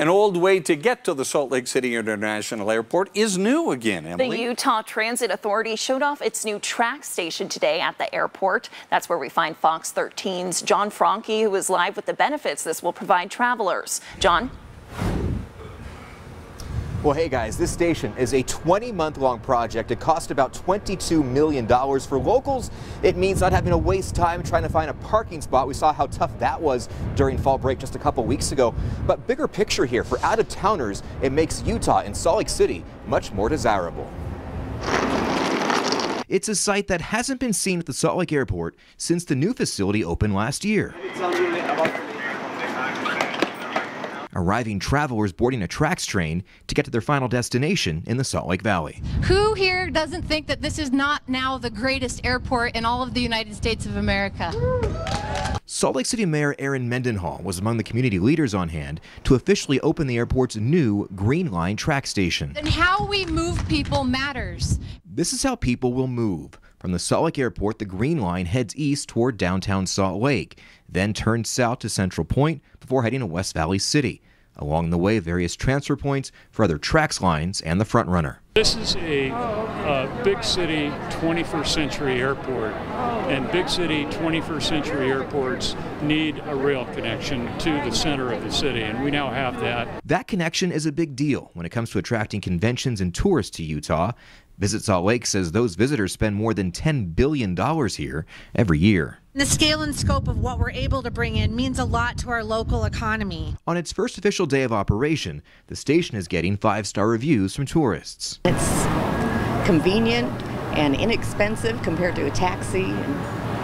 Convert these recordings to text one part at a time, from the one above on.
An old way to get to the Salt Lake City International Airport is new again, Emily. The Utah Transit Authority showed off its new TRAX station today at the airport. That's where we find Fox 13's John Franchi, who is live with the benefits this will provide travelers. John? Well, hey guys, this station is a 20 month long project. It cost about $22 million. For locals, it means not having to waste time trying to find a parking spot. We saw how tough that was during fall break just a couple weeks ago. But bigger picture here, for out of towners, it makes Utah and Salt Lake City much more desirable. It's a sight that hasn't been seen at the Salt Lake Airport since the new facility opened last year arriving travelers boarding a TRAX train to get to their final destination in the Salt Lake Valley. Who here doesn't think that this is not now the greatest airport in all of the United States of America? Salt Lake City Mayor Erin Mendenhall was among the community leaders on hand to officially open the airport's new Green Line TRAX station. And how we move people matters. This is how people will move. From the Salt Lake Airport, the Green Line heads east toward downtown Salt Lake, then turns south to Central Pointe before heading to West Valley City. Along the way, various transfer points for other TRAX lines and the FrontRunner. This is a, a, big city 21st century airport, and big city 21st century airports need a rail connection to the center of the city, and we now have that. That connection is a big deal when it comes to attracting conventions and tourists to Utah. Visit Salt Lake says those visitors spend more than $10 billion here every year. The scale and scope of what we're able to bring in means a lot to our local economy. On its first official day of operation, the station is getting five star reviews from tourists. It's convenient and inexpensive compared to a taxi.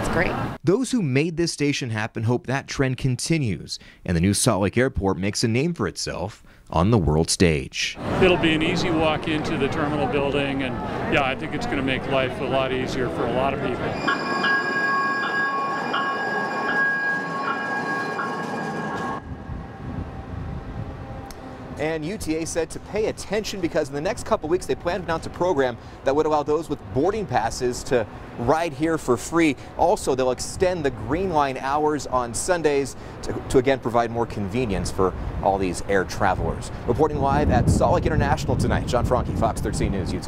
It's great. Those who made this station happen hope that trend continues and the new Salt Lake Airport makes a name for itself on the world stage. It'll be an easy walk into the terminal building, and yeah, I think it's going to make life a lot easier for a lot of people. And UTA said to pay attention because in the next couple weeks they plan to announce a program that would allow those with boarding passes to ride here for free. Also, they'll extend the Green Line hours on Sundays to, to again provide more convenience for all these air travelers. Reporting live at Salt Lake International tonight, John Franchi, Fox 13 News, Utah.